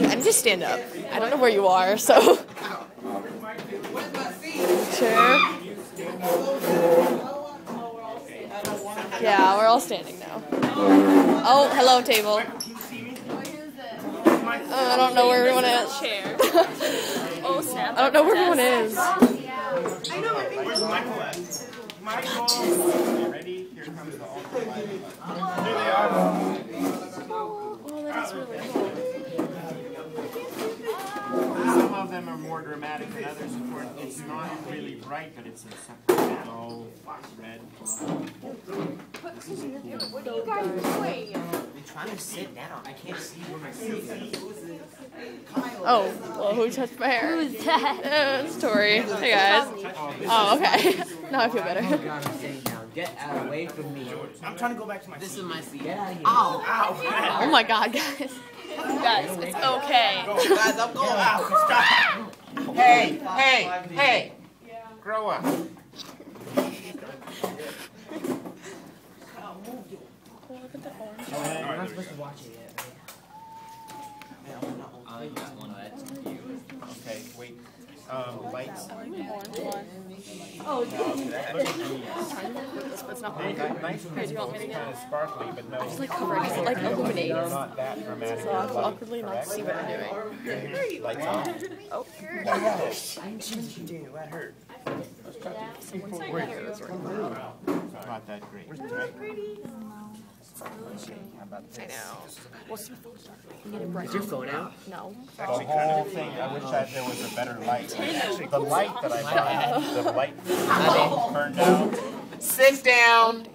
I'm just stand up. I don't know where you are, so. Chair. Yeah, we're all standing now. Oh, hello, table. Oh, I don't know where everyone is. Chair. oh snap! I don't know where everyone is. Ready? Here comes the they are. Really cool. Some of them are more dramatic than others. It's not really bright, but it's a yellow, red. What are you guys doing? I'm trying to sit down. I can't see where my seat is. Oh, well, who touched my hair? Who's that? Uh, it's Tori. Hey, guys. Oh, okay. now I feel better. Oh god, I'm sitting down. Get out away from me. I'm trying to go back to my This is my seat. Get out of here. Ow! Oh my god, guys. Guys, it's okay. Guys, I'm going. Ow, stop! Hey, hey, hey! Grow up. We're not supposed to watch it yet. I got one that's you. Okay, wait. Um, lights. Oh, It's not They got nice do you want me to kind get of sparkly, but no. Just like cover it 'cause it like They're illuminates. not that dramatic. So I'll awkwardly not see what I'm doing. Lights on. Oh. Dude, that hurt. Someone's hair is right. Not that great, right? I know. What's your phone You need a bright Is your phone out? No. The whole thing, I wish that there was a better light. The light that I bought, the light turned out. Sit down.